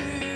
see.